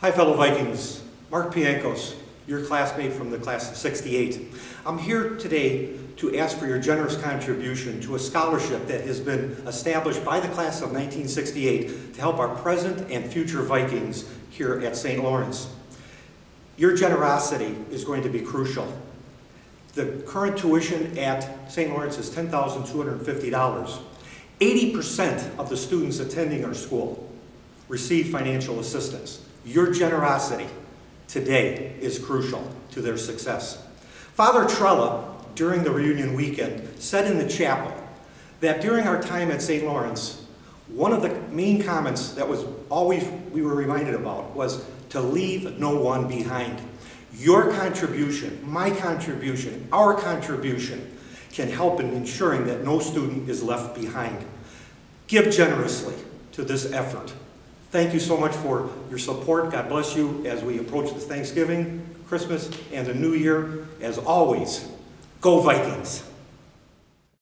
Hi, fellow Vikings. Mark Piankos, your classmate from the class of 68. I'm here today to ask for your generous contribution to a scholarship that has been established by the class of 1968 to help our present and future Vikings here at St. Laurence. Your generosity is going to be crucial. The current tuition at St. Laurence is $10,250. 80% of the students attending our school receive financial assistance. Your generosity today is crucial to their success. Father Trella, during the reunion weekend, said in the chapel that during our time at St. Laurence, one of the main comments that was always we were reminded about was to leave no one behind. Your contribution, my contribution, our contribution can help in ensuring that no student is left behind. Give generously to this effort. Thank you so much for your support. God bless you as we approach this Thanksgiving, Christmas, and the New Year. As always, go Vikings!